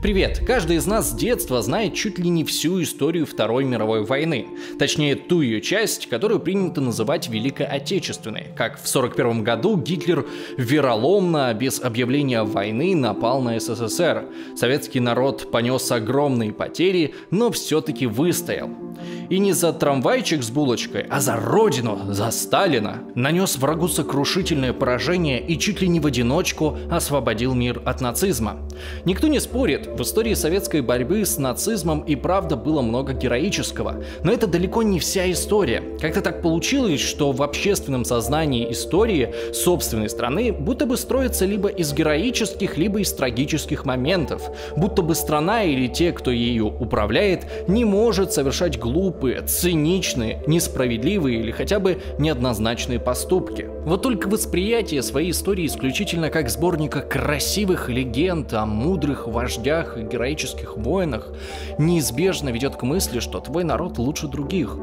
Привет! Каждый из нас с детства знает чуть ли не всю историю Второй мировой войны. Точнее, ту ее часть, которую принято называть Великой Отечественной. Как в 1941 году Гитлер вероломно, без объявления войны, напал на СССР. Советский народ понес огромные потери, но все-таки выстоял. И не за трамвайчик с булочкой, а за родину, за Сталина. Нанес врагу сокрушительное поражение и чуть ли не в одиночку освободил мир от нацизма. Никто не спорит, в истории советской борьбы с нацизмом и правда было много героического, но это далеко не вся история. Как-то так получилось, что в общественном сознании истории собственной страны будто бы строится либо из героических, либо из трагических моментов, будто бы страна или те, кто ею управляет, не может совершать глупые, циничные, несправедливые или хотя бы неоднозначные поступки. Вот только восприятие своей истории исключительно как сборника красивых легенд о мудрых вождях и героических воинах неизбежно ведет к мысли, что твой народ лучше других.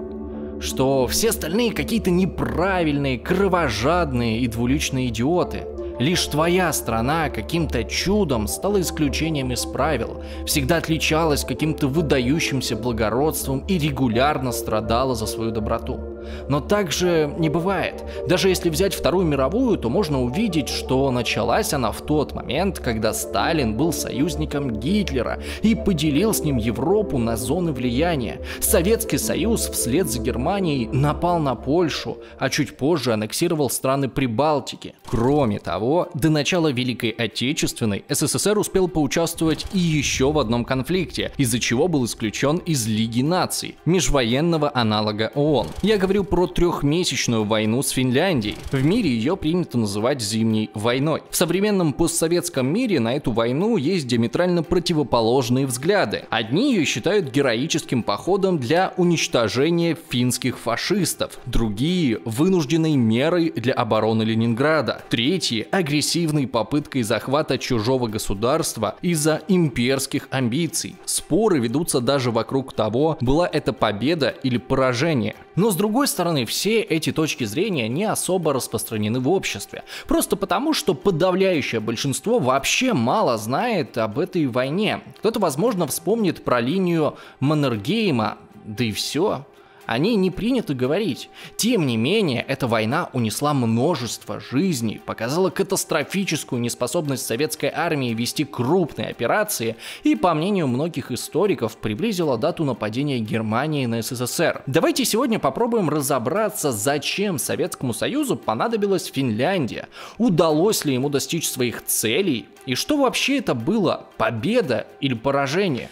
Что все остальные какие-то неправильные, кровожадные и двуличные идиоты – Лишь твоя страна каким-то чудом стала исключением из правил, всегда отличалась каким-то выдающимся благородством и регулярно страдала за свою доброту. Но так же не бывает. Даже если взять Вторую мировую, то можно увидеть, что началась она в тот момент, когда Сталин был союзником Гитлера и поделил с ним Европу на зоны влияния. Советский Союз вслед за Германией напал на Польшу, а чуть позже аннексировал страны Прибалтики. Кроме того, до начала Великой Отечественной СССР успел поучаствовать и еще в одном конфликте, из-за чего был исключен из Лиги наций, межвоенного аналога ООН. Я говорю говорю про трехмесячную войну с Финляндией. В мире ее принято называть зимней войной. В современном постсоветском мире на эту войну есть диаметрально противоположные взгляды. Одни ее считают героическим походом для уничтожения финских фашистов, другие – вынужденной мерой для обороны Ленинграда, третьи – агрессивной попыткой захвата чужого государства из-за имперских амбиций. Споры ведутся даже вокруг того, была это победа или поражение. Но с другой стороны, все эти точки зрения не особо распространены в обществе. Просто потому, что подавляющее большинство вообще мало знает об этой войне. Кто-то, возможно, вспомнит про линию Маннергейма, да и все о ней не принято говорить. Тем не менее, эта война унесла множество жизней, показала катастрофическую неспособность советской армии вести крупные операции и, по мнению многих историков, приблизила дату нападения Германии на СССР. Давайте сегодня попробуем разобраться, зачем Советскому Союзу понадобилась Финляндия, удалось ли ему достичь своих целей и что вообще это было, победа или поражение.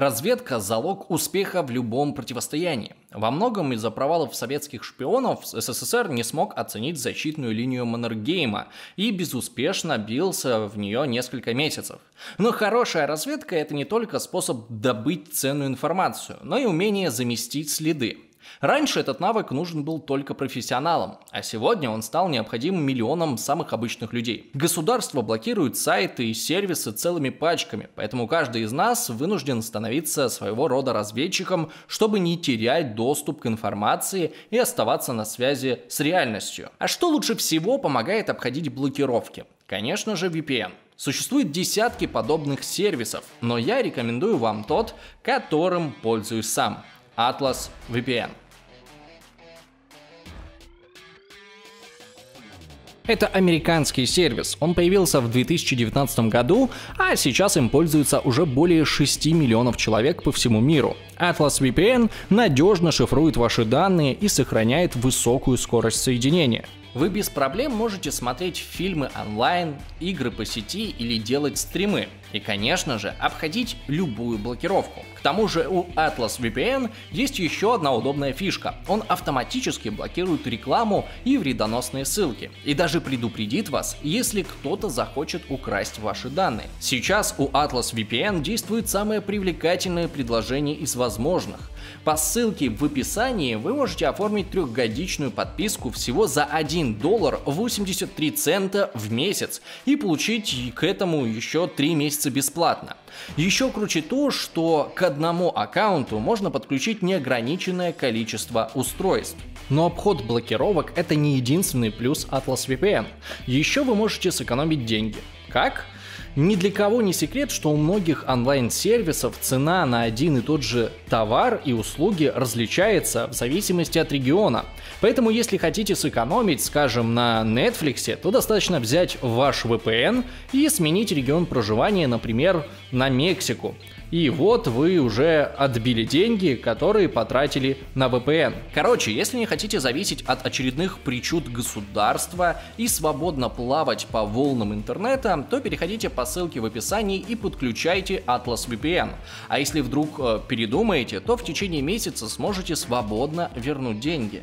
Разведка – залог успеха в любом противостоянии. Во многом из-за провалов советских шпионов СССР не смог оценить защитную линию Маннергейма и безуспешно бился в нее несколько месяцев. Но хорошая разведка – это не только способ добыть ценную информацию, но и умение заместить следы. Раньше этот навык нужен был только профессионалам, а сегодня он стал необходим миллионам самых обычных людей. Государство блокирует сайты и сервисы целыми пачками, поэтому каждый из нас вынужден становиться своего рода разведчиком, чтобы не терять доступ к информации и оставаться на связи с реальностью. А что лучше всего помогает обходить блокировки? Конечно же VPN. Существует десятки подобных сервисов, но я рекомендую вам тот, которым пользуюсь сам. Atlas VPN. Это американский сервис. Он появился в 2019 году, а сейчас им пользуются уже более 6 миллионов человек по всему миру. Atlas VPN надежно шифрует ваши данные и сохраняет высокую скорость соединения. Вы без проблем можете смотреть фильмы онлайн, игры по сети или делать стримы. И, конечно же, обходить любую блокировку. К тому же у Atlas VPN есть еще одна удобная фишка. Он автоматически блокирует рекламу и вредоносные ссылки. И даже предупредит вас, если кто-то захочет украсть ваши данные. Сейчас у Atlas VPN действует самое привлекательное предложение из возможных. По ссылке в описании вы можете оформить трехгодичную подписку всего за 1 доллар 83 цента в месяц и получить к этому еще 3 месяца бесплатно. Еще круче то, что к одному аккаунту можно подключить неограниченное количество устройств. Но обход блокировок это не единственный плюс Atlas VPN. Еще вы можете сэкономить деньги. Как? Ни для кого не секрет, что у многих онлайн-сервисов цена на один и тот же товар и услуги различается в зависимости от региона. Поэтому если хотите сэкономить, скажем, на Netflix, то достаточно взять ваш VPN и сменить регион проживания, например, на Мексику. И вот вы уже отбили деньги, которые потратили на VPN. Короче, если не хотите зависеть от очередных причуд государства и свободно плавать по волнам интернета, то переходите по ссылке в описании и подключайте Atlas VPN. А если вдруг э, передумаете, то в течение месяца сможете свободно вернуть деньги.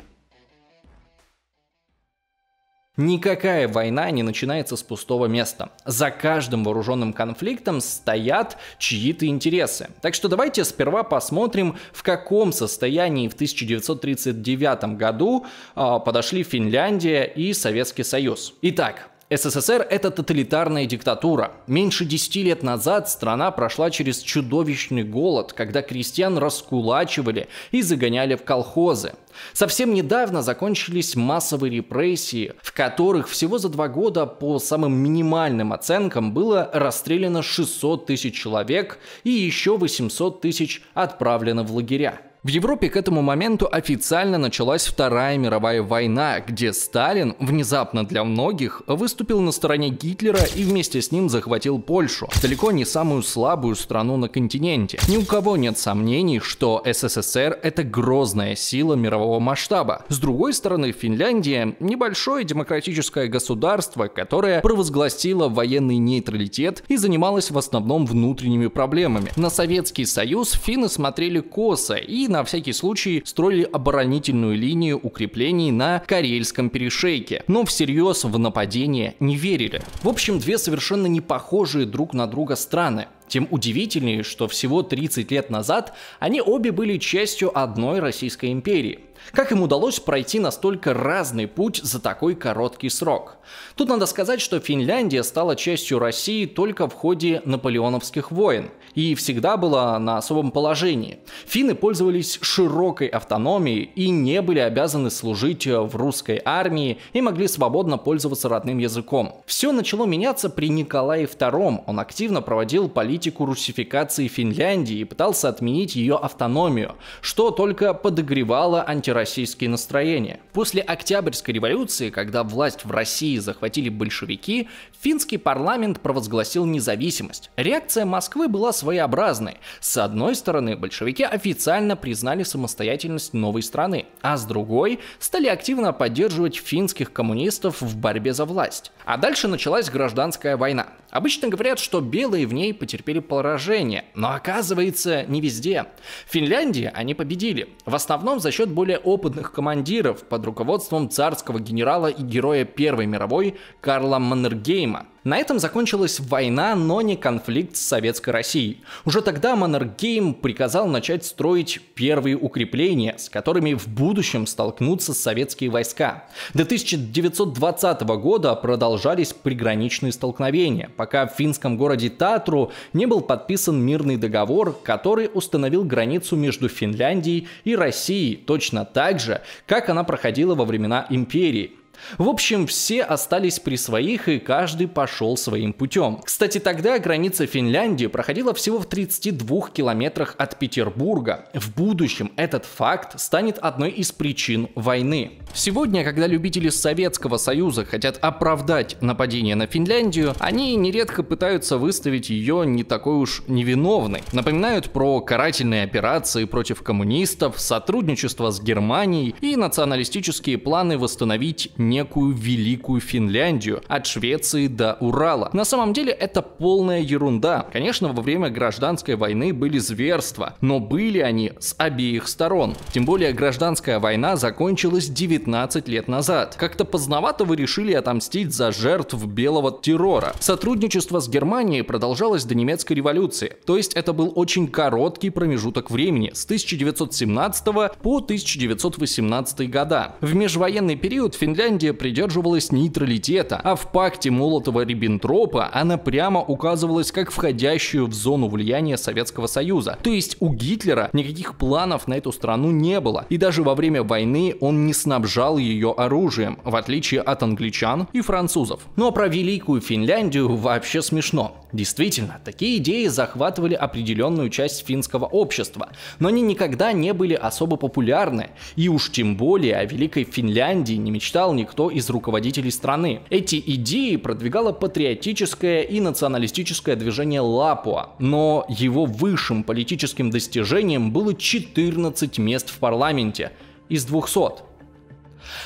Никакая война не начинается с пустого места. За каждым вооруженным конфликтом стоят чьи-то интересы. Так что давайте сперва посмотрим, в каком состоянии в 1939 году э, подошли Финляндия и Советский Союз. Итак, СССР – это тоталитарная диктатура. Меньше десяти лет назад страна прошла через чудовищный голод, когда крестьян раскулачивали и загоняли в колхозы. Совсем недавно закончились массовые репрессии, в которых всего за два года по самым минимальным оценкам было расстреляно 600 тысяч человек и еще 800 тысяч отправлено в лагеря. В Европе к этому моменту официально началась Вторая мировая война, где Сталин, внезапно для многих, выступил на стороне Гитлера и вместе с ним захватил Польшу, далеко не самую слабую страну на континенте. Ни у кого нет сомнений, что СССР – это грозная сила мирового масштаба. С другой стороны, Финляндия – небольшое демократическое государство, которое провозгласило военный нейтралитет и занималось в основном внутренними проблемами. На Советский Союз финны смотрели косо и на всякий случай строили оборонительную линию укреплений на Карельском перешейке, но всерьез в нападение не верили. В общем, две совершенно не похожие друг на друга страны. Тем удивительнее, что всего 30 лет назад они обе были частью одной Российской империи. Как им удалось пройти настолько разный путь за такой короткий срок? Тут надо сказать, что Финляндия стала частью России только в ходе наполеоновских войн и всегда была на особом положении. Финны пользовались широкой автономией и не были обязаны служить в русской армии и могли свободно пользоваться родным языком. Все начало меняться при Николае II. Он активно проводил политику русификации Финляндии и пытался отменить ее автономию, что только подогревало антироссийские настроения. После Октябрьской революции, когда власть в России захватили большевики, финский парламент провозгласил независимость. Реакция Москвы была своеобразной. С одной стороны, большевики официально признали самостоятельность новой страны, а с другой стали активно поддерживать финских коммунистов в борьбе за власть. А дальше началась гражданская война. Обычно говорят, что белые в ней потерпели поражение, но оказывается не везде. В Финляндии они победили, в основном за счет более опытных командиров под руководством царского генерала и героя Первой мировой Карла Маннергейма – на этом закончилась война, но не конфликт с Советской Россией. Уже тогда Маннергейм приказал начать строить первые укрепления, с которыми в будущем столкнутся советские войска. До 1920 года продолжались приграничные столкновения, пока в финском городе Татру не был подписан мирный договор, который установил границу между Финляндией и Россией точно так же, как она проходила во времена империи. В общем, все остались при своих и каждый пошел своим путем. Кстати, тогда граница Финляндии проходила всего в 32 километрах от Петербурга. В будущем этот факт станет одной из причин войны. Сегодня, когда любители Советского Союза хотят оправдать нападение на Финляндию, они нередко пытаются выставить ее не такой уж невиновной. Напоминают про карательные операции против коммунистов, сотрудничество с Германией и националистические планы восстановить некую великую Финляндию от Швеции до Урала. На самом деле это полная ерунда. Конечно, во время гражданской войны были зверства, но были они с обеих сторон. Тем более гражданская война закончилась 19 лет назад. Как-то поздновато вы решили отомстить за жертв белого террора. Сотрудничество с Германией продолжалось до немецкой революции. То есть это был очень короткий промежуток времени с 1917 по 1918 года. В межвоенный период Финляндия Финляндия придерживалась нейтралитета, а в пакте Молотова-Риббентропа она прямо указывалась как входящую в зону влияния Советского Союза. То есть у Гитлера никаких планов на эту страну не было, и даже во время войны он не снабжал ее оружием, в отличие от англичан и французов. Но про Великую Финляндию вообще смешно. Действительно, такие идеи захватывали определенную часть финского общества, но они никогда не были особо популярны, и уж тем более о Великой Финляндии не мечтал никто из руководителей страны. Эти идеи продвигало патриотическое и националистическое движение Лапуа, но его высшим политическим достижением было 14 мест в парламенте из 200.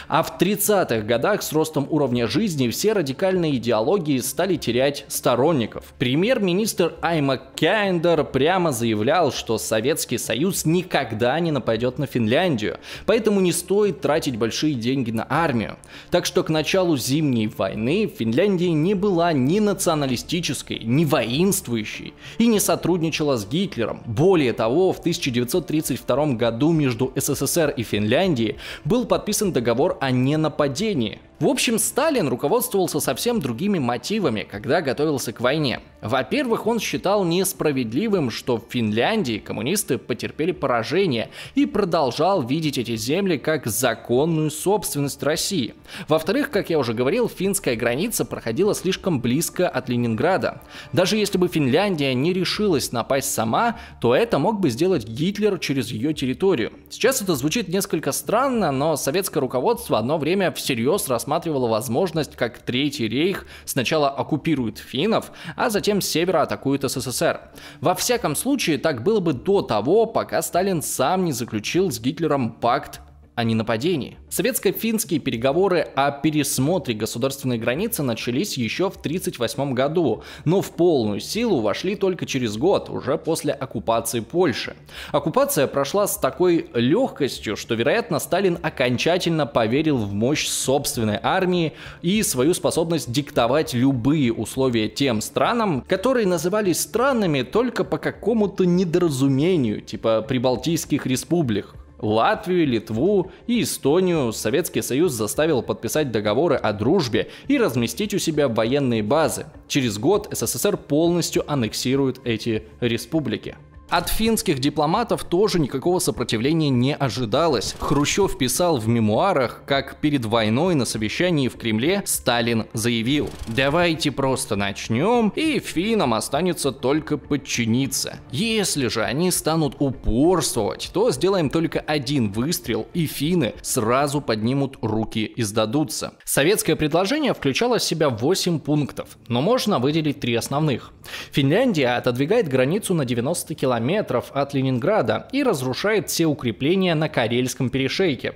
А в 30-х годах с ростом уровня жизни все радикальные идеологии стали терять сторонников. Премьер-министр Айма Кяйндер прямо заявлял, что Советский Союз никогда не нападет на Финляндию, поэтому не стоит тратить большие деньги на армию. Так что к началу Зимней войны Финляндия не была ни националистической, ни воинствующей и не сотрудничала с Гитлером. Более того, в 1932 году между СССР и Финляндией был подписан договор договор о ненападении – в общем, Сталин руководствовался совсем другими мотивами, когда готовился к войне. Во-первых, он считал несправедливым, что в Финляндии коммунисты потерпели поражение и продолжал видеть эти земли как законную собственность России. Во-вторых, как я уже говорил, финская граница проходила слишком близко от Ленинграда. Даже если бы Финляндия не решилась напасть сама, то это мог бы сделать Гитлер через ее территорию. Сейчас это звучит несколько странно, но советское руководство одно время всерьез рассматривало рассматривала возможность, как Третий рейх сначала оккупирует финнов, а затем с севера атакует СССР. Во всяком случае, так было бы до того, пока Сталин сам не заключил с Гитлером пакт о ненападении. Советско-финские переговоры о пересмотре государственной границы начались еще в 1938 году, но в полную силу вошли только через год, уже после оккупации Польши. Оккупация прошла с такой легкостью, что, вероятно, Сталин окончательно поверил в мощь собственной армии и свою способность диктовать любые условия тем странам, которые назывались странами только по какому-то недоразумению, типа прибалтийских республик, Латвию, Литву и Эстонию Советский Союз заставил подписать договоры о дружбе и разместить у себя военные базы. Через год СССР полностью аннексирует эти республики. От финских дипломатов тоже никакого сопротивления не ожидалось. Хрущев писал в мемуарах, как перед войной на совещании в Кремле Сталин заявил «Давайте просто начнем, и финнам останется только подчиниться. Если же они станут упорствовать, то сделаем только один выстрел, и финны сразу поднимут руки и сдадутся». Советское предложение включало в себя 8 пунктов, но можно выделить три основных. Финляндия отодвигает границу на 90 километров километров от Ленинграда и разрушает все укрепления на Карельском перешейке.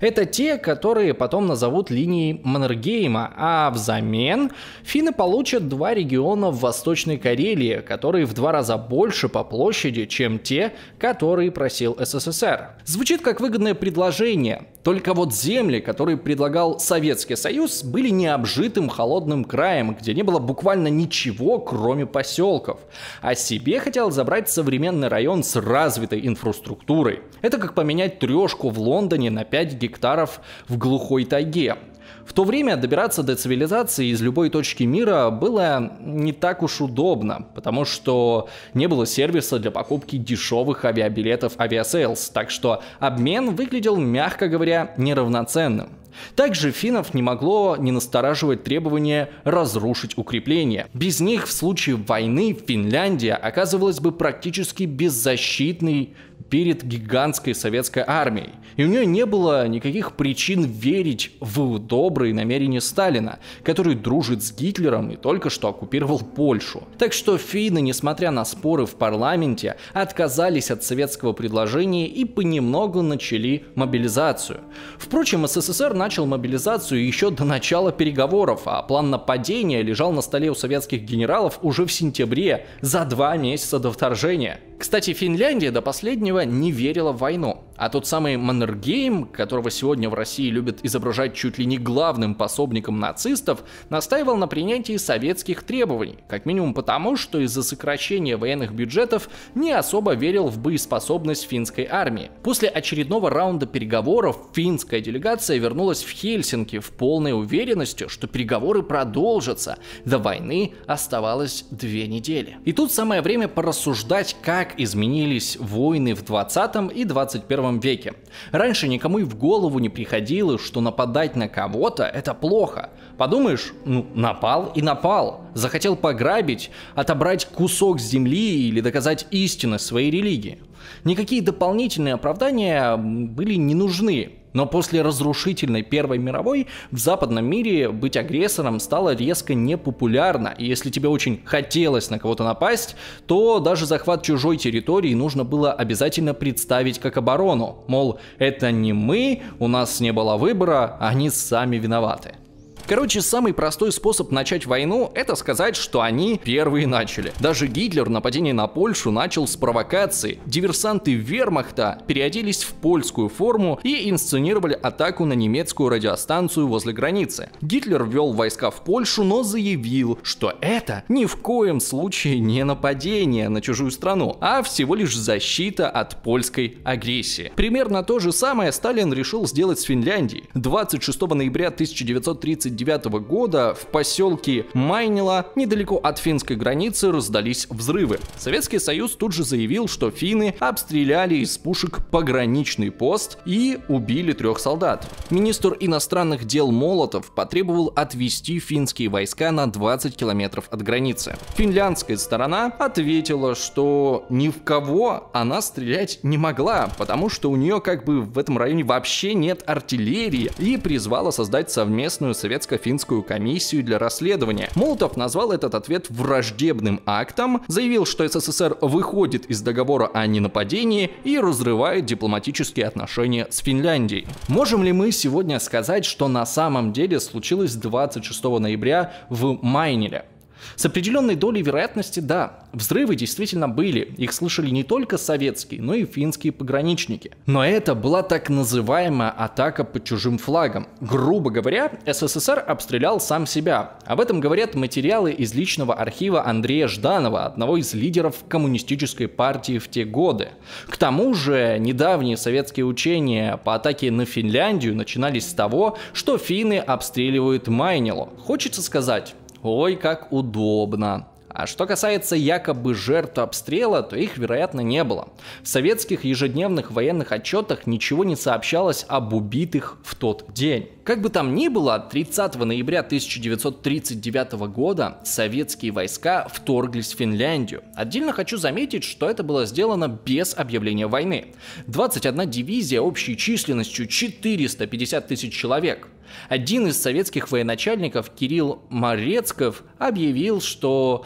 Это те, которые потом назовут линией Маннергейма, а взамен финны получат два региона в Восточной Карелии, которые в два раза больше по площади, чем те, которые просил СССР. Звучит как выгодное предложение, только вот земли, которые предлагал Советский Союз, были необжитым холодным краем, где не было буквально ничего, кроме поселков. А себе хотел забрать современный район с развитой инфраструктурой. Это как поменять трешку в Лондоне на 5 гектаров в глухой тайге. В то время добираться до цивилизации из любой точки мира было не так уж удобно, потому что не было сервиса для покупки дешевых авиабилетов Aviasales, так что обмен выглядел, мягко говоря, неравноценным. Также финнов не могло не настораживать требование разрушить укрепления. Без них в случае войны Финляндия оказывалась бы практически беззащитной перед гигантской советской армией. И у нее не было никаких причин верить в добрые намерения Сталина, который дружит с Гитлером и только что оккупировал Польшу. Так что финны, несмотря на споры в парламенте, отказались от советского предложения и понемногу начали мобилизацию. Впрочем, СССР начал мобилизацию еще до начала переговоров, а план нападения лежал на столе у советских генералов уже в сентябре, за два месяца до вторжения. Кстати, Финляндия до последнего не верила в войну. А тот самый Маннергейм, которого сегодня в России любят изображать чуть ли не главным пособником нацистов, настаивал на принятии советских требований, как минимум потому, что из-за сокращения военных бюджетов не особо верил в боеспособность финской армии. После очередного раунда переговоров финская делегация вернулась в Хельсинки в полной уверенности, что переговоры продолжатся. До войны оставалось две недели. И тут самое время порассуждать, как изменились войны в 20 и 21 веке. Раньше никому и в голову не приходило, что нападать на кого-то это плохо. Подумаешь, ну, напал и напал. Захотел пограбить, отобрать кусок земли или доказать истинность своей религии. Никакие дополнительные оправдания были не нужны. Но после разрушительной Первой мировой в западном мире быть агрессором стало резко непопулярно. И если тебе очень хотелось на кого-то напасть, то даже захват чужой территории нужно было обязательно представить как оборону. Мол, это не мы, у нас не было выбора, они сами виноваты. Короче, самый простой способ начать войну – это сказать, что они первые начали. Даже Гитлер нападение на Польшу начал с провокации. Диверсанты вермахта переоделись в польскую форму и инсценировали атаку на немецкую радиостанцию возле границы. Гитлер ввел войска в Польшу, но заявил, что это ни в коем случае не нападение на чужую страну, а всего лишь защита от польской агрессии. Примерно то же самое Сталин решил сделать с Финляндией. 26 ноября 1930 1939 года в поселке Майнила, недалеко от финской границы, раздались взрывы. Советский Союз тут же заявил, что финны обстреляли из пушек пограничный пост и убили трех солдат. Министр иностранных дел Молотов потребовал отвести финские войска на 20 километров от границы. Финляндская сторона ответила, что ни в кого она стрелять не могла, потому что у нее как бы в этом районе вообще нет артиллерии и призвала создать совместную советскую советско-финскую комиссию для расследования. Молотов назвал этот ответ враждебным актом, заявил, что СССР выходит из договора о ненападении и разрывает дипломатические отношения с Финляндией. Можем ли мы сегодня сказать, что на самом деле случилось 26 ноября в Майнере? С определенной долей вероятности да, взрывы действительно были, их слышали не только советские, но и финские пограничники. Но это была так называемая атака под чужим флагом. Грубо говоря, СССР обстрелял сам себя. Об этом говорят материалы из личного архива Андрея Жданова, одного из лидеров коммунистической партии в те годы. К тому же, недавние советские учения по атаке на Финляндию начинались с того, что финны обстреливают Майнило. Хочется сказать, Ой, как удобно. А что касается якобы жертв обстрела, то их, вероятно, не было. В советских ежедневных военных отчетах ничего не сообщалось об убитых в тот день. Как бы там ни было, 30 ноября 1939 года советские войска вторглись в Финляндию. Отдельно хочу заметить, что это было сделано без объявления войны. 21 дивизия общей численностью 450 тысяч человек. Один из советских военачальников, Кирилл Морецков, объявил, что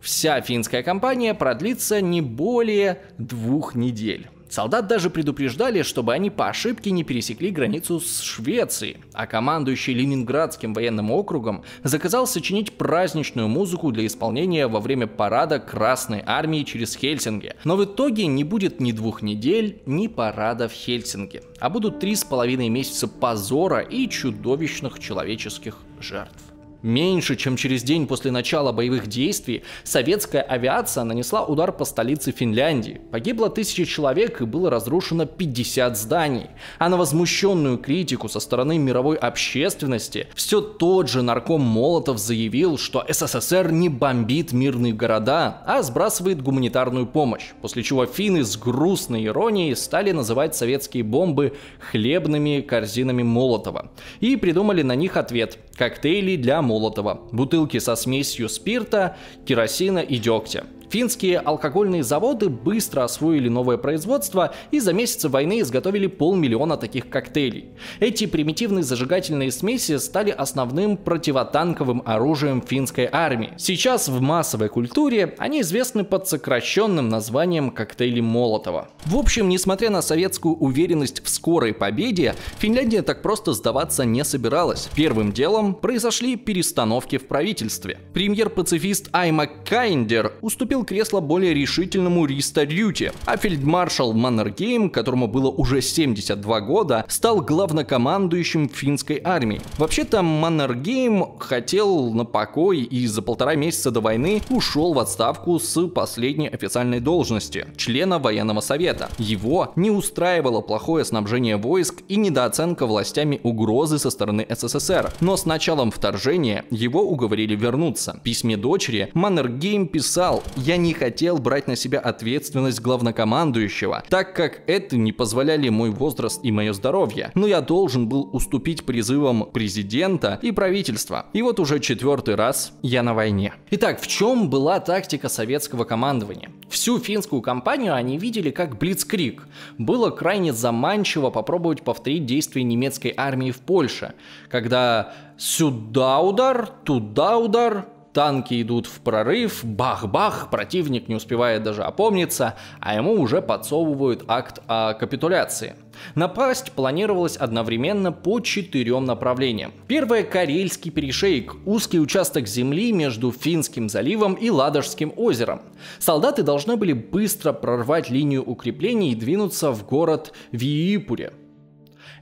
вся финская кампания продлится не более двух недель. Солдат даже предупреждали, чтобы они по ошибке не пересекли границу с Швецией, а командующий Ленинградским военным округом заказал сочинить праздничную музыку для исполнения во время парада Красной Армии через Хельсинки. Но в итоге не будет ни двух недель, ни парада в Хельсинки, а будут три с половиной месяца позора и чудовищных человеческих жертв. Меньше чем через день после начала боевых действий советская авиация нанесла удар по столице Финляндии. Погибло тысячи человек и было разрушено 50 зданий. А на возмущенную критику со стороны мировой общественности все тот же нарком Молотов заявил, что СССР не бомбит мирные города, а сбрасывает гуманитарную помощь. После чего финны с грустной иронией стали называть советские бомбы хлебными корзинами Молотова. И придумали на них ответ – коктейли для Молотова бутылки со смесью спирта, керосина и дегтя. Финские алкогольные заводы быстро освоили новое производство и за месяцы войны изготовили полмиллиона таких коктейлей. Эти примитивные зажигательные смеси стали основным противотанковым оружием финской армии. Сейчас в массовой культуре они известны под сокращенным названием коктейли Молотова. В общем, несмотря на советскую уверенность в скорой победе, Финляндия так просто сдаваться не собиралась. Первым делом произошли перестановки в правительстве. Премьер-пацифист Айма Кайндер уступил уступил кресло более решительному Риста Рюти, а фельдмаршал Маннергейм, которому было уже 72 года, стал главнокомандующим финской армии. Вообще-то Маннергейм хотел на покой и за полтора месяца до войны ушел в отставку с последней официальной должности – члена военного совета. Его не устраивало плохое снабжение войск и недооценка властями угрозы со стороны СССР. Но с началом вторжения его уговорили вернуться. В письме дочери Маннергейм писал «Я не хотел брать на себя ответственность главнокомандующего, так как это не позволяли мой возраст и мое здоровье. Но я должен был уступить призывам президента и правительства. И вот уже четвертый раз я на войне». Итак, в чем была тактика советского командования? Всю финскую кампанию они видели как блицкрик. Было крайне заманчиво попробовать повторить действия немецкой армии в Польше, когда сюда удар, туда удар, танки идут в прорыв, бах-бах, противник не успевает даже опомниться, а ему уже подсовывают акт о капитуляции. Напасть планировалось одновременно по четырем направлениям. Первое – Карельский перешейк, узкий участок земли между Финским заливом и Ладожским озером. Солдаты должны были быстро прорвать линию укреплений и двинуться в город Виипуре.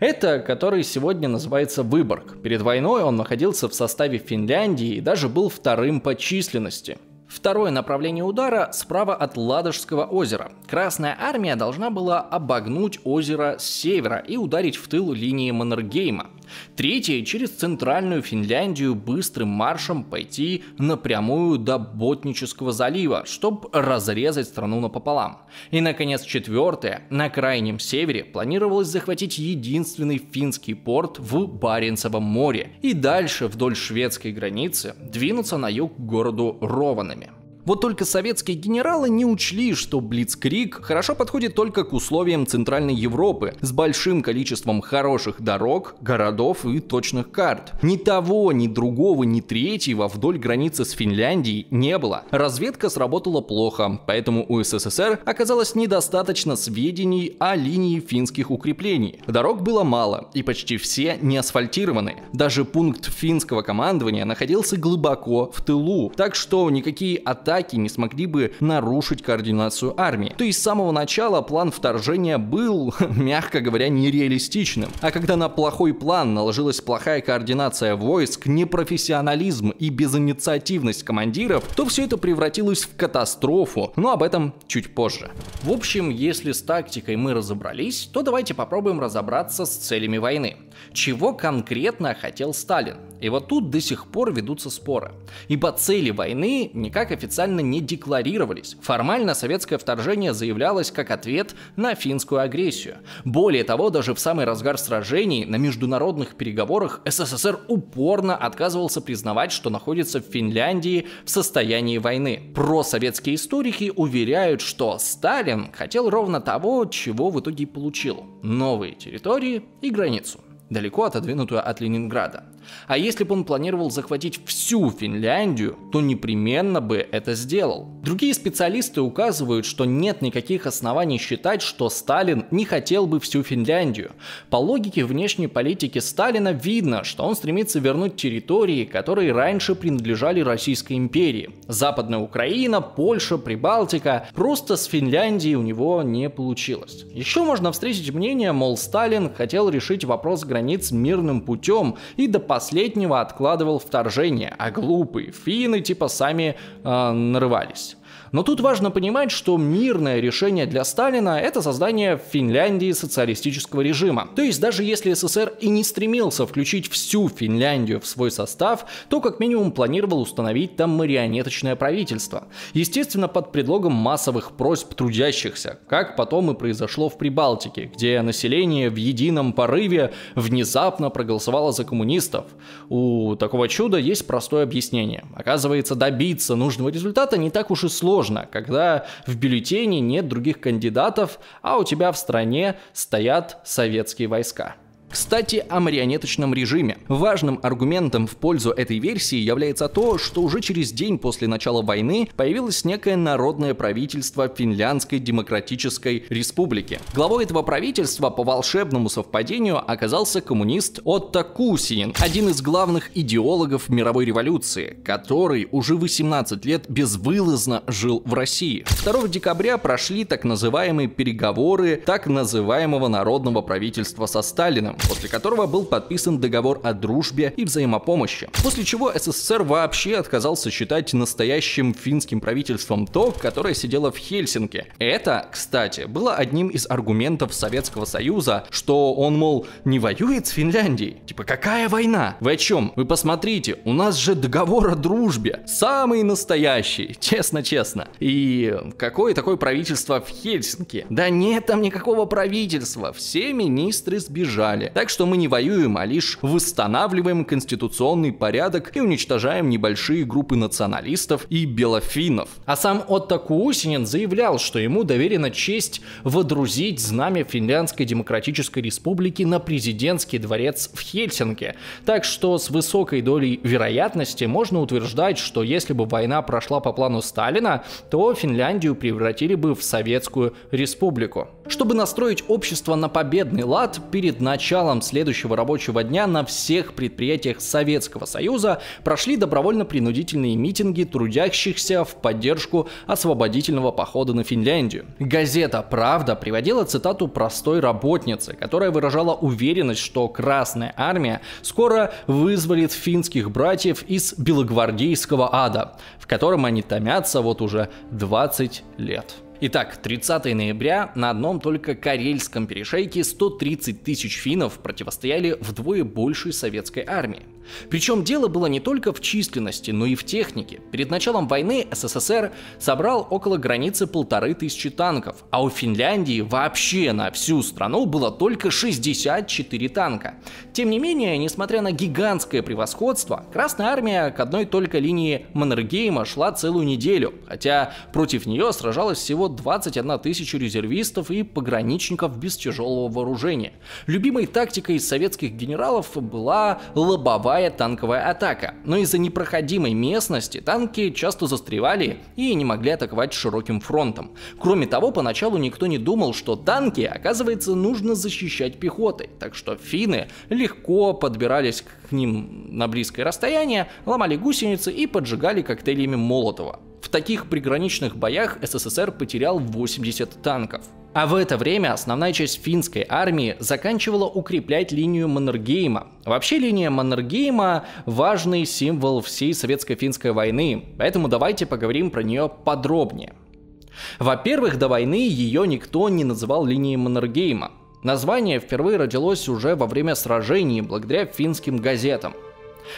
Это который сегодня называется Выборг. Перед войной он находился в составе Финляндии и даже был вторым по численности. Второе направление удара справа от Ладожского озера. Красная армия должна была обогнуть озеро с севера и ударить в тыл линии Маннергейма. Третье – через центральную Финляндию быстрым маршем пойти напрямую до Ботнического залива, чтобы разрезать страну напополам. И, наконец, четвертое – на крайнем севере планировалось захватить единственный финский порт в Баренцевом море и дальше вдоль шведской границы двинуться на юг к городу Рованами. Вот только советские генералы не учли, что Блицкрик хорошо подходит только к условиям Центральной Европы с большим количеством хороших дорог, городов и точных карт. Ни того, ни другого, ни третьего вдоль границы с Финляндией не было. Разведка сработала плохо, поэтому у СССР оказалось недостаточно сведений о линии финских укреплений. Дорог было мало, и почти все не асфальтированы. Даже пункт финского командования находился глубоко в тылу, так что никакие атаки атаки не смогли бы нарушить координацию армии. То есть с самого начала план вторжения был, мягко говоря, нереалистичным. А когда на плохой план наложилась плохая координация войск, непрофессионализм и безинициативность командиров, то все это превратилось в катастрофу, но об этом чуть позже. В общем, если с тактикой мы разобрались, то давайте попробуем разобраться с целями войны. Чего конкретно хотел Сталин? И вот тут до сих пор ведутся споры. Ибо цели войны никак официально не декларировались. Формально советское вторжение заявлялось как ответ на финскую агрессию. Более того, даже в самый разгар сражений на международных переговорах СССР упорно отказывался признавать, что находится в Финляндии в состоянии войны. Просоветские историки уверяют, что Сталин хотел ровно того, чего в итоге получил – новые территории и границу далеко отодвинутую от Ленинграда. А если бы он планировал захватить всю Финляндию, то непременно бы это сделал. Другие специалисты указывают, что нет никаких оснований считать, что Сталин не хотел бы всю Финляндию. По логике внешней политики Сталина видно, что он стремится вернуть территории, которые раньше принадлежали Российской империи. Западная Украина, Польша, Прибалтика. Просто с Финляндией у него не получилось. Еще можно встретить мнение, мол, Сталин хотел решить вопрос границ мирным путем и до последнего откладывал вторжение, а глупые финны типа сами э, нарывались. Но тут важно понимать, что мирное решение для Сталина – это создание в Финляндии социалистического режима. То есть даже если СССР и не стремился включить всю Финляндию в свой состав, то как минимум планировал установить там марионеточное правительство. Естественно, под предлогом массовых просьб трудящихся, как потом и произошло в Прибалтике, где население в едином порыве внезапно проголосовало за коммунистов. У такого чуда есть простое объяснение. Оказывается, добиться нужного результата не так уж и сложно, когда в бюллетене нет других кандидатов, а у тебя в стране стоят советские войска. Кстати, о марионеточном режиме. Важным аргументом в пользу этой версии является то, что уже через день после начала войны появилось некое народное правительство Финляндской Демократической Республики. Главой этого правительства по волшебному совпадению оказался коммунист Отто Кусинин, один из главных идеологов мировой революции, который уже 18 лет безвылазно жил в России. 2 декабря прошли так называемые переговоры так называемого народного правительства со Сталином, после которого был подписан договор о дружбе и взаимопомощи. После чего СССР вообще отказался считать настоящим финским правительством то, которое сидело в Хельсинки. Это, кстати, было одним из аргументов Советского Союза, что он, мол, не воюет с Финляндией. Типа, какая война? Вы о чем? Вы посмотрите, у нас же договор о дружбе. Самый настоящий, честно-честно. И какое такое правительство в Хельсинки? Да нет там никакого правительства. Все министры сбежали. Так что мы не воюем, а лишь восстанавливаем конституционный порядок и уничтожаем небольшие группы националистов и белофинов. А сам Отто Куусинин заявлял, что ему доверена честь водрузить знамя Финляндской Демократической Республики на президентский дворец в Хельсинки. Так что с высокой долей вероятности можно утверждать, что если бы война прошла по плану Сталина, то Финляндию превратили бы в Советскую Республику. Чтобы настроить общество на победный лад, перед началом следующего рабочего дня на всех предприятиях Советского Союза прошли добровольно-принудительные митинги трудящихся в поддержку освободительного похода на Финляндию. Газета «Правда» приводила цитату простой работницы, которая выражала уверенность, что Красная Армия скоро вызволит финских братьев из белогвардейского ада, в котором они томятся вот уже 20 лет. Итак, 30 ноября на одном только Карельском перешейке 130 тысяч финнов противостояли вдвое большей советской армии. Причем дело было не только в численности, но и в технике. Перед началом войны СССР собрал около границы полторы тысячи танков, а у Финляндии вообще на всю страну было только 64 танка. Тем не менее, несмотря на гигантское превосходство, Красная Армия к одной только линии Маннергейма шла целую неделю, хотя против нее сражалось всего 21 тысяча резервистов и пограничников без тяжелого вооружения. Любимой тактикой советских генералов была лобовая боевая танковая атака, но из-за непроходимой местности танки часто застревали и не могли атаковать широким фронтом. Кроме того, поначалу никто не думал, что танки, оказывается, нужно защищать пехотой, так что финны легко подбирались к ним на близкое расстояние, ломали гусеницы и поджигали коктейлями Молотова. В таких приграничных боях СССР потерял 80 танков. А в это время основная часть финской армии заканчивала укреплять линию Маннергейма. Вообще линия Маннергейма – важный символ всей советско-финской войны, поэтому давайте поговорим про нее подробнее. Во-первых, до войны ее никто не называл линией Маннергейма. Название впервые родилось уже во время сражений благодаря финским газетам –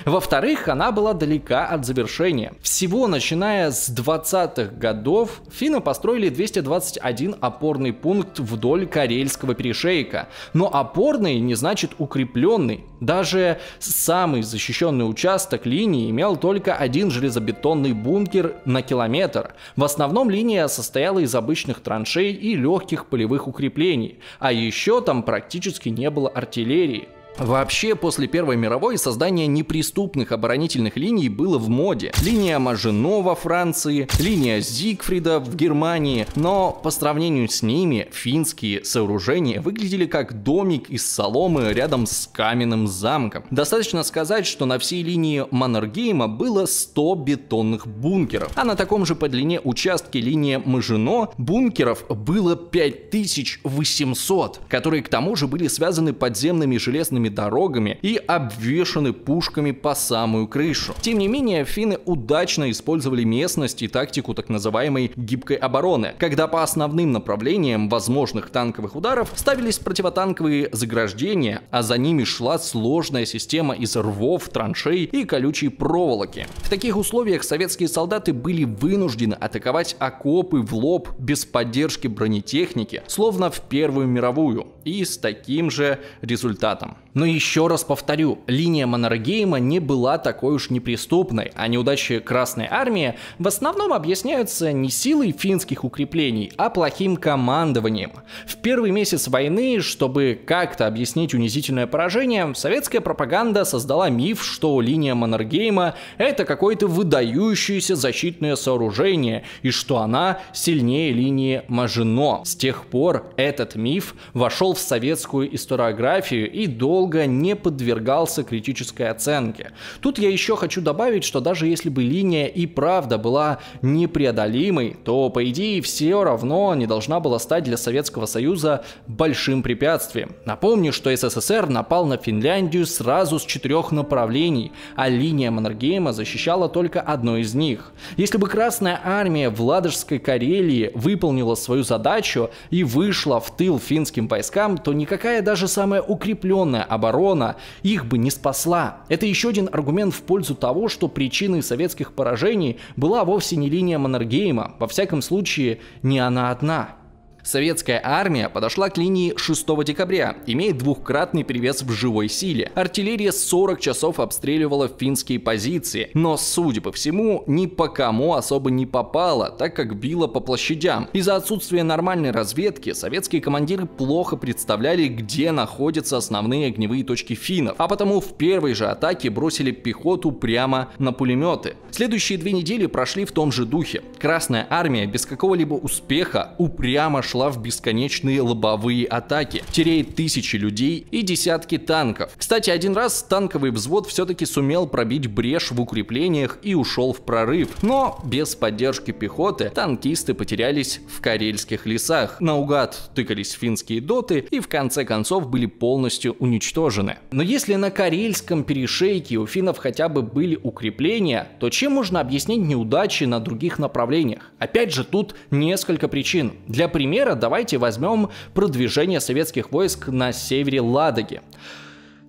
во-вторых, она была далека от завершения. Всего начиная с 20-х годов финны построили 221 опорный пункт вдоль Карельского перешейка. Но опорный не значит укрепленный. Даже самый защищенный участок линии имел только один железобетонный бункер на километр. В основном линия состояла из обычных траншей и легких полевых укреплений. А еще там практически не было артиллерии. Вообще, после Первой мировой создание неприступных оборонительных линий было в моде. Линия Мажино во Франции, линия Зигфрида в Германии, но по сравнению с ними финские сооружения выглядели как домик из соломы рядом с каменным замком. Достаточно сказать, что на всей линии Маннергейма было 100 бетонных бункеров, а на таком же по длине участке линии Мажино бункеров было 5800, которые к тому же были связаны подземными железными железными дорогами и обвешаны пушками по самую крышу. Тем не менее, финны удачно использовали местность и тактику так называемой гибкой обороны, когда по основным направлениям возможных танковых ударов ставились противотанковые заграждения, а за ними шла сложная система из рвов, траншей и колючей проволоки. В таких условиях советские солдаты были вынуждены атаковать окопы в лоб без поддержки бронетехники, словно в Первую мировую, и с таким же результатом. Но еще раз повторю, линия Маннергейма не была такой уж неприступной, а неудачи Красной Армии в основном объясняются не силой финских укреплений, а плохим командованием. В первый месяц войны, чтобы как-то объяснить унизительное поражение, советская пропаганда создала миф, что линия Маннергейма это какое-то выдающееся защитное сооружение и что она сильнее линии Мажино. С тех пор этот миф вошел в советскую историографию и долго не подвергался критической оценке. Тут я еще хочу добавить, что даже если бы линия и правда была непреодолимой, то по идее все равно не должна была стать для Советского Союза большим препятствием. Напомню, что СССР напал на Финляндию сразу с четырех направлений, а линия Маннергейма защищала только одно из них. Если бы Красная Армия в Ладожской Карелии выполнила свою задачу и вышла в тыл финским войскам, то никакая даже самая укрепленная оборона их бы не спасла. Это еще один аргумент в пользу того, что причиной советских поражений была вовсе не линия Маннергейма, во всяком случае не она одна. Советская армия подошла к линии 6 декабря, имея двухкратный перевес в живой силе. Артиллерия 40 часов обстреливала финские позиции, но, судя по всему, ни по кому особо не попала, так как била по площадям. Из-за отсутствия нормальной разведки советские командиры плохо представляли, где находятся основные огневые точки финнов, а потому в первой же атаке бросили пехоту прямо на пулеметы. Следующие две недели прошли в том же духе. Красная армия без какого-либо успеха упрямо шла в бесконечные лобовые атаки, теряет тысячи людей и десятки танков. Кстати, один раз танковый взвод все-таки сумел пробить брешь в укреплениях и ушел в прорыв, но без поддержки пехоты танкисты потерялись в карельских лесах, наугад тыкались финские доты и в конце концов были полностью уничтожены. Но если на карельском перешейке у финнов хотя бы были укрепления, то чем можно объяснить неудачи на других направлениях? Опять же, тут несколько причин. Для примера примера давайте возьмем продвижение советских войск на севере Ладоги.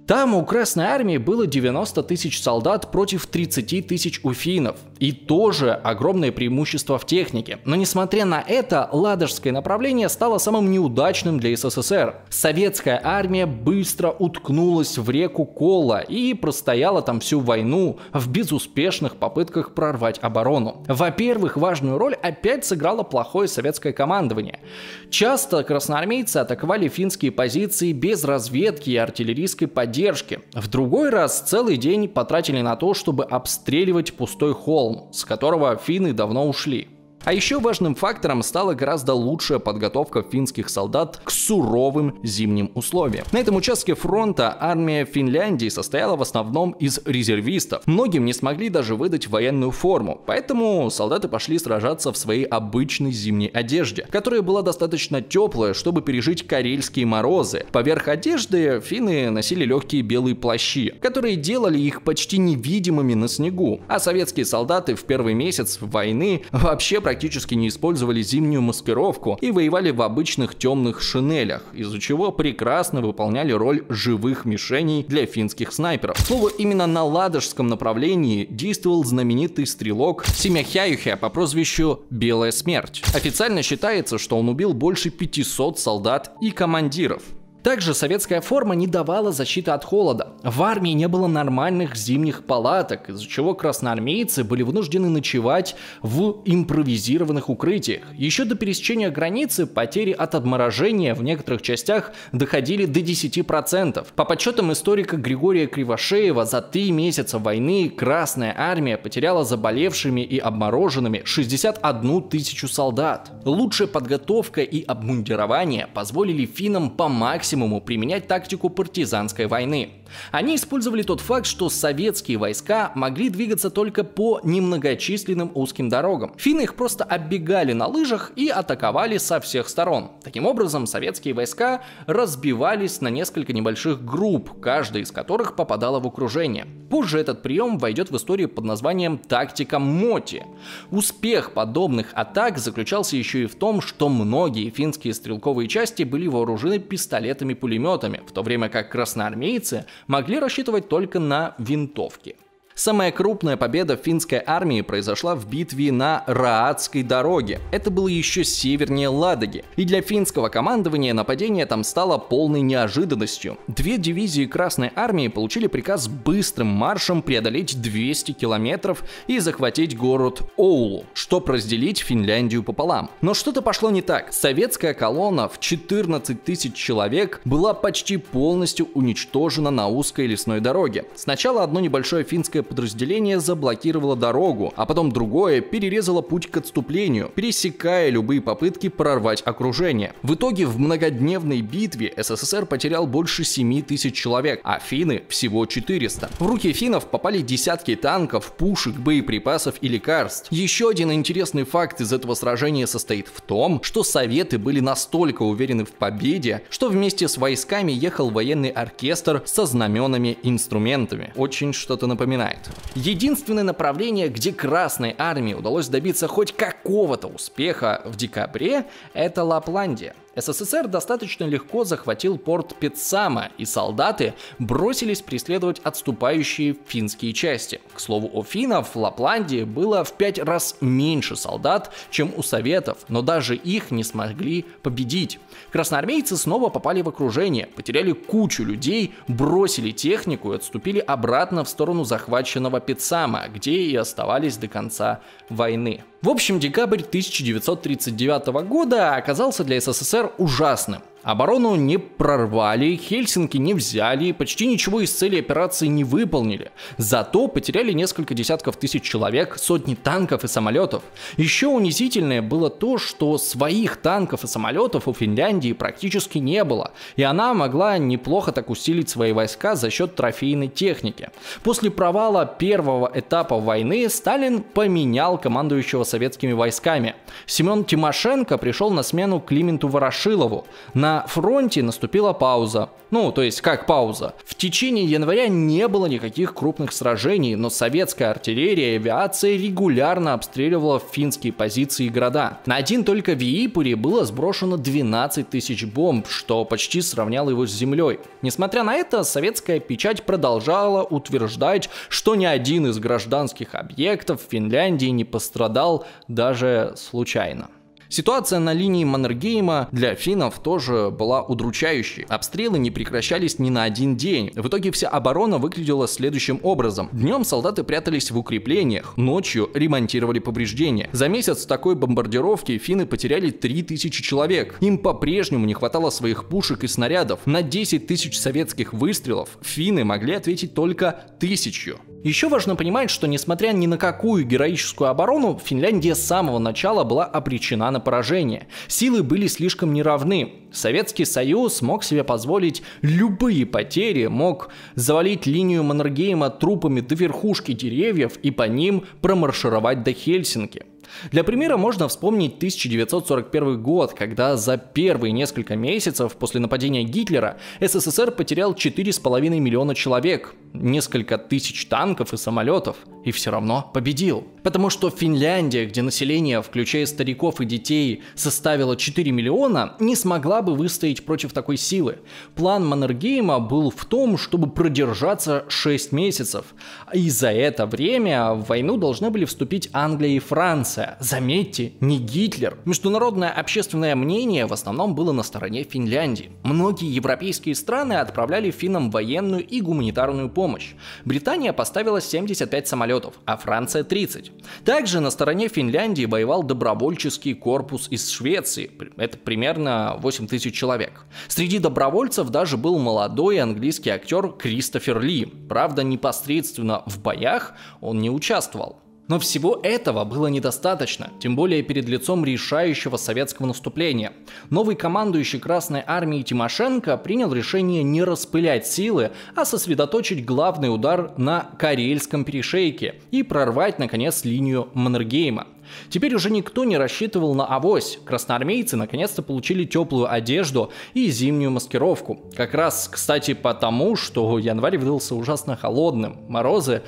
Там у Красной Армии было 90 тысяч солдат против 30 тысяч у финнов. И тоже огромное преимущество в технике. Но несмотря на это, Ладожское направление стало самым неудачным для СССР. Советская армия быстро уткнулась в реку Кола и простояла там всю войну в безуспешных попытках прорвать оборону. Во-первых, важную роль опять сыграло плохое советское командование. Часто красноармейцы атаковали финские позиции без разведки и артиллерийской поддержки поддержки. В другой раз целый день потратили на то, чтобы обстреливать пустой холм, с которого финны давно ушли. А еще важным фактором стала гораздо лучшая подготовка финских солдат к суровым зимним условиям. На этом участке фронта армия Финляндии состояла в основном из резервистов. Многим не смогли даже выдать военную форму, поэтому солдаты пошли сражаться в своей обычной зимней одежде, которая была достаточно теплая, чтобы пережить карельские морозы. Поверх одежды финны носили легкие белые плащи, которые делали их почти невидимыми на снегу. А советские солдаты в первый месяц войны вообще практически практически не использовали зимнюю маскировку и воевали в обычных темных шинелях, из-за чего прекрасно выполняли роль живых мишеней для финских снайперов. К слову, именно на ладожском направлении действовал знаменитый стрелок Семяхяюхя по прозвищу Белая Смерть. Официально считается, что он убил больше 500 солдат и командиров. Также советская форма не давала защиты от холода. В армии не было нормальных зимних палаток, из-за чего красноармейцы были вынуждены ночевать в импровизированных укрытиях. Еще до пересечения границы потери от отморожения в некоторых частях доходили до 10%. По подсчетам историка Григория Кривошеева, за три месяца войны Красная армия потеряла заболевшими и обмороженными 61 тысячу солдат. Лучшая подготовка и обмундирование позволили финнам по максимуму максимуму применять тактику партизанской войны. Они использовали тот факт, что советские войска могли двигаться только по немногочисленным узким дорогам. Финны их просто оббегали на лыжах и атаковали со всех сторон. Таким образом, советские войска разбивались на несколько небольших групп, каждая из которых попадала в окружение. Позже этот прием войдет в историю под названием тактика Моти. Успех подобных атак заключался еще и в том, что многие финские стрелковые части были вооружены пистолетами-пулеметами, в то время как красноармейцы могли рассчитывать только на винтовки. Самая крупная победа финской армии произошла в битве на Раадской дороге. Это было еще севернее Ладоги. И для финского командования нападение там стало полной неожиданностью. Две дивизии Красной армии получили приказ быстрым маршем преодолеть 200 километров и захватить город Оулу, чтобы разделить Финляндию пополам. Но что-то пошло не так. Советская колонна в 14 тысяч человек была почти полностью уничтожена на узкой лесной дороге. Сначала одно небольшое финское подразделение заблокировало дорогу, а потом другое перерезало путь к отступлению, пересекая любые попытки прорвать окружение. В итоге в многодневной битве СССР потерял больше 7 тысяч человек, а финны всего 400. В руки финнов попали десятки танков, пушек, боеприпасов и лекарств. Еще один интересный факт из этого сражения состоит в том, что советы были настолько уверены в победе, что вместе с войсками ехал военный оркестр со знаменами и инструментами. Очень что-то напоминает знает. Единственное направление, где Красной Армии удалось добиться хоть какого-то успеха в декабре, это Лапландия. СССР достаточно легко захватил порт Петсама, и солдаты бросились преследовать отступающие финские части. К слову, у финнов в Лапландии было в пять раз меньше солдат, чем у советов, но даже их не смогли победить. Красноармейцы снова попали в окружение, потеряли кучу людей, бросили технику и отступили обратно в сторону захваченного Петсама, где и оставались до конца войны. В общем, декабрь 1939 года оказался для СССР ужасным. Оборону не прорвали, Хельсинки не взяли, почти ничего из цели операции не выполнили. Зато потеряли несколько десятков тысяч человек, сотни танков и самолетов. Еще унизительное было то, что своих танков и самолетов у Финляндии практически не было, и она могла неплохо так усилить свои войска за счет трофейной техники. После провала первого этапа войны Сталин поменял командующего советскими войсками. Семен Тимошенко пришел на смену Клименту Ворошилову. На на фронте наступила пауза. Ну, то есть как пауза. В течение января не было никаких крупных сражений, но советская артиллерия и авиация регулярно обстреливала финские позиции и города. На один только Виипуре было сброшено 12 тысяч бомб, что почти сравняло его с землей. Несмотря на это, советская печать продолжала утверждать, что ни один из гражданских объектов Финляндии не пострадал даже случайно. Ситуация на линии Маннергейма для финнов тоже была удручающей. Обстрелы не прекращались ни на один день. В итоге вся оборона выглядела следующим образом. Днем солдаты прятались в укреплениях, ночью ремонтировали повреждения. За месяц такой бомбардировки финны потеряли 3000 человек. Им по-прежнему не хватало своих пушек и снарядов. На 10 тысяч советских выстрелов финны могли ответить только тысячу. Еще важно понимать, что несмотря ни на какую героическую оборону, Финляндия с самого начала была обречена на поражение. Силы были слишком неравны. Советский Союз мог себе позволить любые потери, мог завалить линию Маннергейма трупами до верхушки деревьев и по ним промаршировать до Хельсинки. Для примера можно вспомнить 1941 год, когда за первые несколько месяцев после нападения Гитлера СССР потерял 4,5 миллиона человек, несколько тысяч танков и самолетов, и все равно победил. Потому что Финляндия, где население, включая стариков и детей, составило 4 миллиона, не смогла бы выстоять против такой силы. План Маннергейма был в том, чтобы продержаться 6 месяцев. И за это время в войну должны были вступить Англия и Франция. Заметьте, не Гитлер. Международное общественное мнение в основном было на стороне Финляндии. Многие европейские страны отправляли финнам военную и гуманитарную помощь. Британия поставила 75 самолетов, а Франция 30. Также на стороне Финляндии воевал добровольческий корпус из Швеции. Это примерно 8 тысяч человек. Среди добровольцев даже был молодой английский актер Кристофер Ли. Правда, непосредственно в боях он не участвовал. Но всего этого было недостаточно, тем более перед лицом решающего советского наступления. Новый командующий Красной Армией Тимошенко принял решение не распылять силы, а сосредоточить главный удар на Карельском перешейке и прорвать, наконец, линию Маннергейма. Теперь уже никто не рассчитывал на авось. Красноармейцы наконец-то получили теплую одежду и зимнюю маскировку. Как раз, кстати, потому, что январь выдался ужасно холодным. Морозы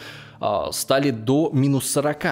стали до минус 40.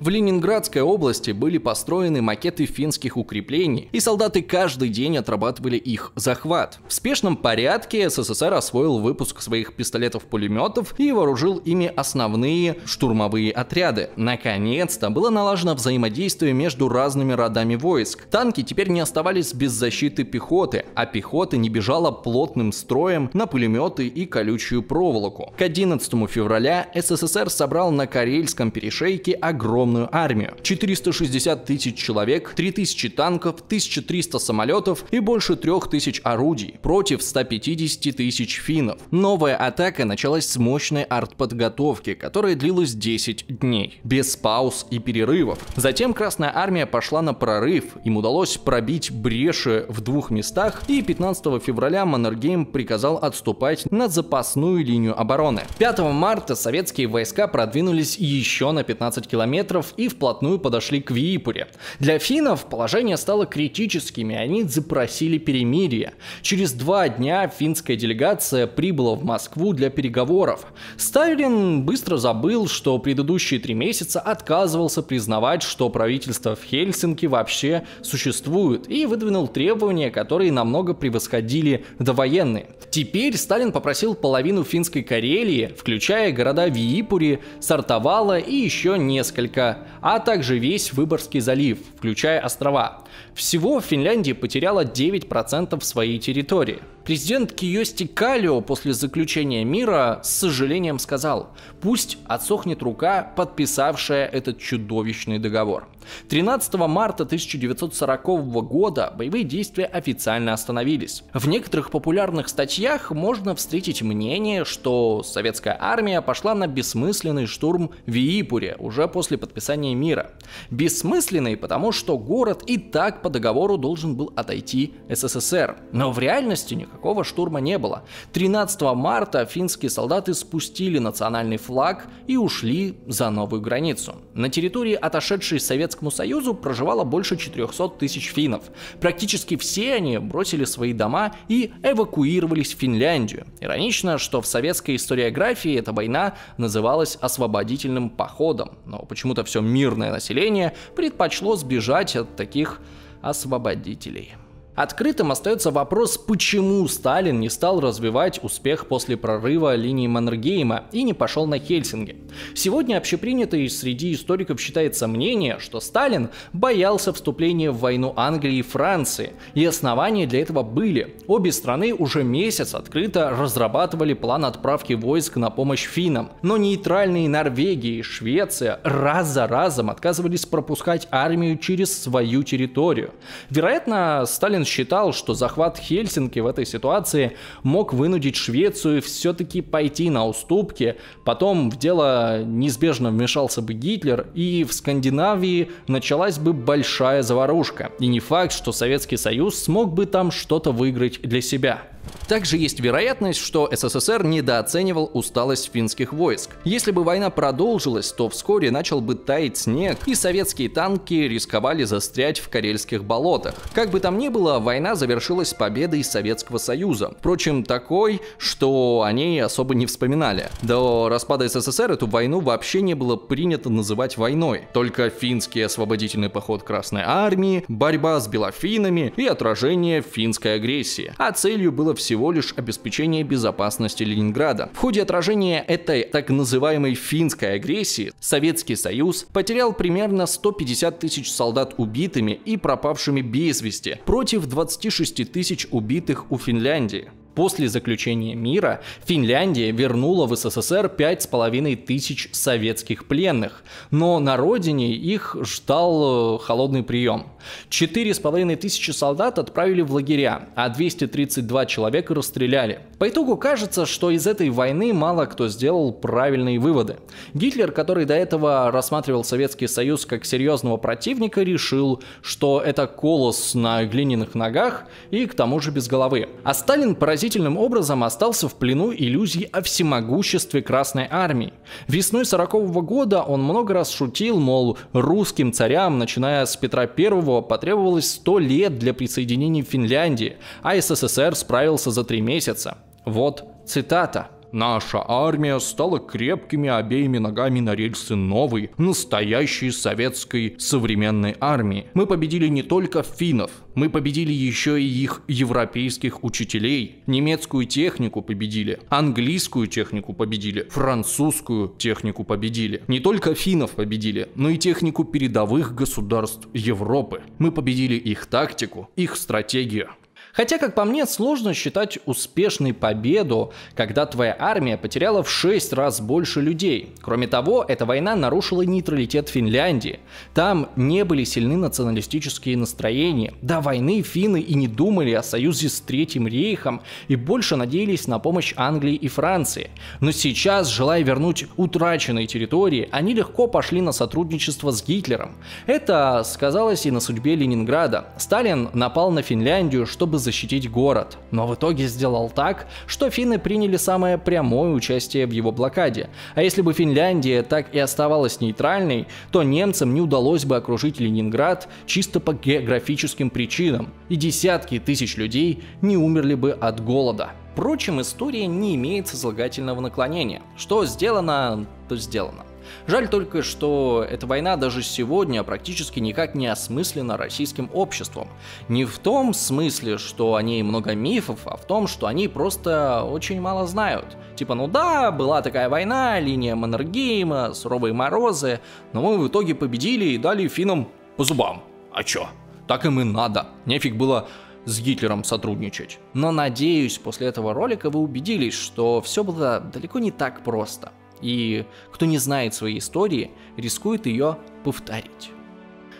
В Ленинградской области были построены макеты финских укреплений, и солдаты каждый день отрабатывали их захват. В спешном порядке СССР освоил выпуск своих пистолетов-пулеметов и вооружил ими основные штурмовые отряды. Наконец-то было налажено взаимодействие между разными родами войск. Танки теперь не оставались без защиты пехоты, а пехота не бежала плотным строем на пулеметы и колючую проволоку. К 11 февраля СССР собрал на Карельском перешейке огромный огромную армию. 460 тысяч человек, 3000 танков, 1300 самолетов и больше 3000 орудий против 150 тысяч финнов. Новая атака началась с мощной артподготовки, которая длилась 10 дней, без пауз и перерывов. Затем Красная Армия пошла на прорыв, им удалось пробить бреши в двух местах, и 15 февраля Маннергейм приказал отступать на запасную линию обороны. 5 марта советские войска продвинулись еще на 15 километров километров и вплотную подошли к Виипуре. Для финнов положение стало критическим, и они запросили перемирие. Через два дня финская делегация прибыла в Москву для переговоров. Сталин быстро забыл, что предыдущие три месяца отказывался признавать, что правительство в Хельсинки вообще существует, и выдвинул требования, которые намного превосходили довоенные. Теперь Сталин попросил половину финской Карелии, включая города Виипури, Сартовала и еще несколько а также весь Выборгский залив, включая острова. Всего Финляндия потеряла 9% своей территории. Президент Киости Калио после заключения мира с сожалением сказал, пусть отсохнет рука, подписавшая этот чудовищный договор. 13 марта 1940 года боевые действия официально остановились. В некоторых популярных статьях можно встретить мнение, что советская армия пошла на бессмысленный штурм Виипуре уже после подписания мира. Бессмысленный, потому что город и так по договору должен был отойти СССР. Но в реальности никакого штурма не было. 13 марта финские солдаты спустили национальный флаг и ушли за новую границу. На территории отошедшей Советскому Союзу проживало больше 400 тысяч финнов. Практически все они бросили свои дома и эвакуировались в Финляндию. Иронично, что в советской историографии эта война называлась освободительным походом, но почему-то все мирное население предпочло сбежать от таких освободителей. Открытым остается вопрос, почему Сталин не стал развивать успех после прорыва линии Маннергейма и не пошел на Хельсинги. Сегодня общепринятое среди историков считается мнение, что Сталин боялся вступления в войну Англии и Франции, и основания для этого были. Обе страны уже месяц открыто разрабатывали план отправки войск на помощь финнам, но нейтральные Норвегия и Швеция раз за разом отказывались пропускать армию через свою территорию. Вероятно, Сталин считал, что захват Хельсинки в этой ситуации мог вынудить Швецию все-таки пойти на уступки. Потом в дело неизбежно вмешался бы Гитлер, и в Скандинавии началась бы большая заварушка. И не факт, что Советский Союз смог бы там что-то выиграть для себя. Также есть вероятность, что СССР недооценивал усталость финских войск. Если бы война продолжилась, то вскоре начал бы таять снег, и советские танки рисковали застрять в карельских болотах. Как бы там ни было, война завершилась победой Советского Союза. Впрочем, такой, что о ней особо не вспоминали. До распада СССР эту войну вообще не было принято называть войной. Только финский освободительный поход Красной Армии, борьба с белофинами и отражение финской агрессии. А целью было всего лишь обеспечение безопасности Ленинграда. В ходе отражения этой так называемой финской агрессии Советский Союз потерял примерно 150 тысяч солдат убитыми и пропавшими без вести против 26 тысяч убитых у Финляндии. После заключения мира Финляндия вернула в СССР 5,5 тысяч советских пленных, но на родине их ждал э, холодный прием. 4,5 тысячи солдат отправили в лагеря, а 232 человека расстреляли. По итогу кажется, что из этой войны мало кто сделал правильные выводы. Гитлер, который до этого рассматривал Советский Союз как серьезного противника, решил, что это колос на глиняных ногах и к тому же без головы. А Сталин поразительно поразительным образом остался в плену иллюзий о всемогуществе Красной Армии. Весной 40 -го года он много раз шутил, мол, русским царям, начиная с Петра I, потребовалось 100 лет для присоединения Финляндии, а СССР справился за 3 месяца. Вот цитата. Наша армия стала крепкими обеими ногами на рельсы новой, настоящей советской современной армии. Мы победили не только финнов, мы победили еще и их европейских учителей. Немецкую технику победили, английскую технику победили, французскую технику победили. Не только финнов победили, но и технику передовых государств Европы. Мы победили их тактику, их стратегию. Хотя, как по мне, сложно считать успешной победу, когда твоя армия потеряла в 6 раз больше людей. Кроме того, эта война нарушила нейтралитет Финляндии. Там не были сильны националистические настроения. До войны финны и не думали о союзе с Третьим рейхом и больше надеялись на помощь Англии и Франции. Но сейчас, желая вернуть утраченные территории, они легко пошли на сотрудничество с Гитлером. Это сказалось и на судьбе Ленинграда. Сталин напал на Финляндию, чтобы защитить город, но в итоге сделал так, что финны приняли самое прямое участие в его блокаде. А если бы Финляндия так и оставалась нейтральной, то немцам не удалось бы окружить Ленинград чисто по географическим причинам, и десятки тысяч людей не умерли бы от голода. Впрочем, история не имеет сослагательного наклонения. Что сделано, то сделано. Жаль только, что эта война даже сегодня практически никак не осмыслена российским обществом. Не в том смысле, что о ней много мифов, а в том, что они просто очень мало знают. Типа, ну да, была такая война, линия Маннергейма, суровые морозы, но мы в итоге победили и дали финнам по зубам. А чё? Так им и надо. Нефиг было с Гитлером сотрудничать. Но надеюсь, после этого ролика вы убедились, что все было далеко не так просто. И кто не знает своей истории, рискует ее повторить.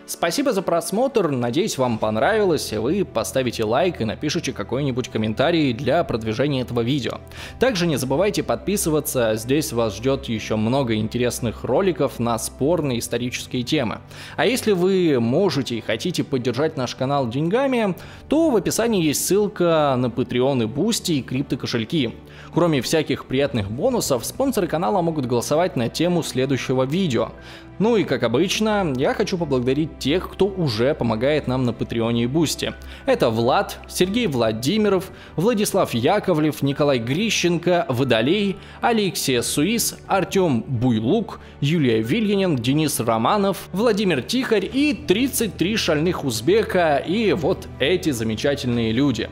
Спасибо за просмотр, надеюсь вам понравилось, вы поставите лайк и напишите какой-нибудь комментарий для продвижения этого видео. Также не забывайте подписываться, здесь вас ждет еще много интересных роликов на спорные исторические темы. А если вы можете и хотите поддержать наш канал деньгами, то в описании есть ссылка на Patreon и Boosty и криптокошельки. Кроме всяких приятных бонусов, спонсоры канала могут голосовать на тему следующего видео. Ну и как обычно, я хочу поблагодарить тех, кто уже помогает нам на Патреоне и Бусте. Это Влад, Сергей Владимиров, Владислав Яковлев, Николай Грищенко, Водолей, Алексей Суис, Артем Буйлук, Юлия Вильянин, Денис Романов, Владимир Тихарь и 33 шальных узбека и вот эти замечательные люди.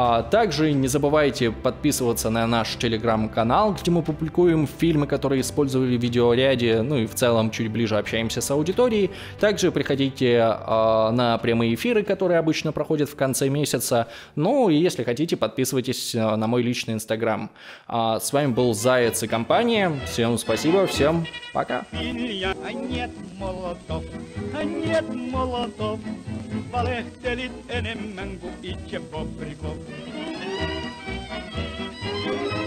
А также не забывайте подписываться на наш телеграм-канал, где мы публикуем фильмы, которые использовали в видеоряде, ну и в целом чуть ближе общаемся с аудиторией. Также приходите а, на прямые эфиры, которые обычно проходят в конце месяца. Ну и если хотите, подписывайтесь а, на мой личный инстаграм. А, с вами был Заяц и компания. Всем спасибо, всем пока. Нет молотов, нет молотов. Valehtelit enemmän kuin itse Bobrikov. Thank you.